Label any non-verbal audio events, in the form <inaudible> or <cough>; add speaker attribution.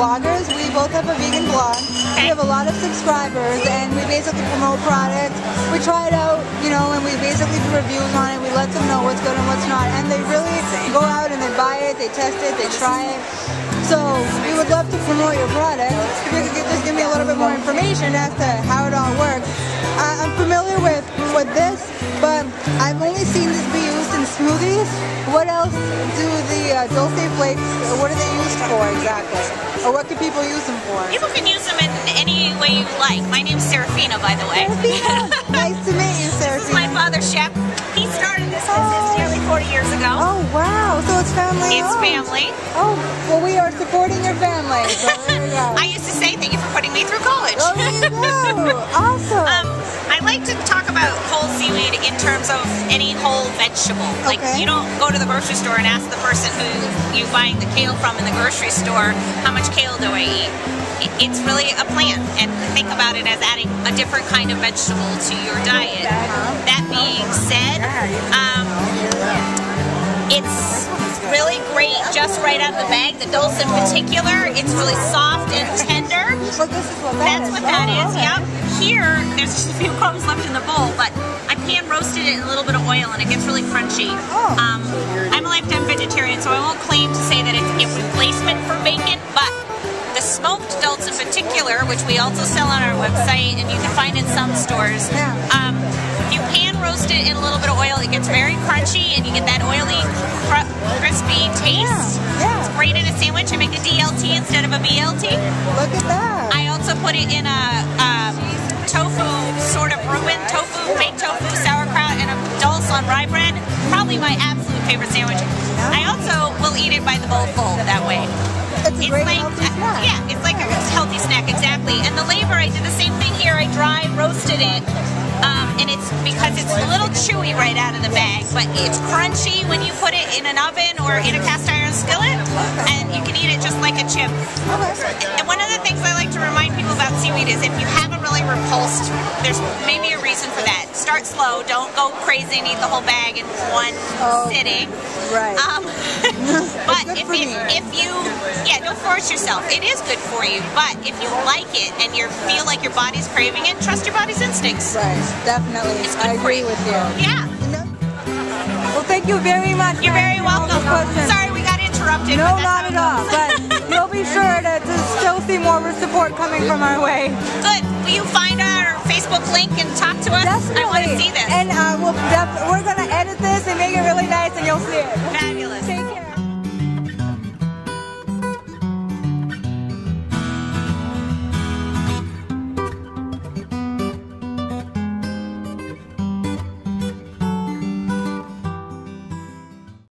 Speaker 1: bloggers. We both have a vegan blog. We have a lot of subscribers, and we basically promote products. We try it out, you know, and we basically do reviews on it. We let them know what's good and what's not, and they really go out and they buy it, they test it, they try it. So we would love to promote your product. If you could just give me a little bit more information as to how it all works. Uh, I'm familiar with, with this, but I've only seen this be used in smoothies. What else do the uh, Dulse Flakes, what are they used for exactly? Or what can people use them for?
Speaker 2: People can use them in any way you like. My name's Serafina, by the way.
Speaker 1: Serafina, <laughs> nice to meet you,
Speaker 2: This is my
Speaker 1: Serafina.
Speaker 2: father, Shep. He started this business nearly 40 years ago.
Speaker 1: Oh wow, so it's family
Speaker 2: It's
Speaker 1: owned.
Speaker 2: family.
Speaker 1: Oh, well we are supporting your family. So there you go. <laughs>
Speaker 2: I used to say thank you for putting me through college.
Speaker 1: Oh, there you go. <laughs> Awesome.
Speaker 2: Um, I like to talk about whole seaweed in terms of any whole vegetable. Like
Speaker 1: Okay.
Speaker 2: you don't go to the grocery store and ask the person who you buying the kale from in the grocery store, how much kale do I eat? It- It's really a plant, and think about it as adding a different kind of vegetable to your diet. That being said, um, it's really great just right out of the bag. The dulse in particular, it's really soft and tender.
Speaker 1: That's what
Speaker 2: That's
Speaker 1: is.
Speaker 2: what that
Speaker 1: Oh,
Speaker 2: is.
Speaker 1: okay.
Speaker 2: Yep. Here, there's just a few crumbs left in the bowl, but roasted it in a little bit of oil, and it gets really crunchy.
Speaker 1: Oh.
Speaker 2: Um, I'm a lifetime vegetarian, so I won't claim to say that it's a replacement for bacon, but the smoked dulse in particular, which we also sell on our website, and you can find in some stores.
Speaker 1: Yeah.
Speaker 2: Um, if you pan roast it in a little bit of oil, it gets very crunchy, and you get that oily, cr- crispy taste.
Speaker 1: Yeah, yeah.
Speaker 2: It's great in a sandwich. I make a DLT instead of a BLT.
Speaker 1: Look at that.
Speaker 2: I also put it in a um, tofu, sort of ruined tofu, Probably my absolute favorite sandwich. I also will eat it by the bowl full that way.
Speaker 1: it's great
Speaker 2: like
Speaker 1: healthy snack.
Speaker 2: yeah, it's like a healthy snack exactly. And the laver, I did the same thing here. I dry roasted it. Um, and it's because it's a little chewy right out of the bag, but it's crunchy when you put it in an oven or in a cast iron skillet, and you can eat it just like chip. And one of the things I like to remind people about seaweed is if you haven't really repulsed, there's maybe a reason for that. Start slow. Don't go crazy and eat the whole bag in one
Speaker 1: Oh,
Speaker 2: sitting.
Speaker 1: Right.
Speaker 2: Um, <laughs> but if you, if you, yeah, don't force yourself. It is good for you, but if you like it and you feel like your body's craving it, trust your body's instincts.
Speaker 1: Right, definitely.
Speaker 2: It's good
Speaker 1: I
Speaker 2: for
Speaker 1: agree
Speaker 2: you.
Speaker 1: with you.
Speaker 2: Yeah,
Speaker 1: Well, thank you very much.
Speaker 2: you're very
Speaker 1: answering all the
Speaker 2: welcome. Sorry interrupted.
Speaker 1: No, not at all. But you'll be sure to, to still see more support coming from our way.
Speaker 2: Good. Will you find our Facebook link and talk to us?
Speaker 1: Definitely.
Speaker 2: I want to see this.
Speaker 1: And uh, we'll def- we're gonna edit this and make it really nice, and you'll see it.
Speaker 2: Fabulous.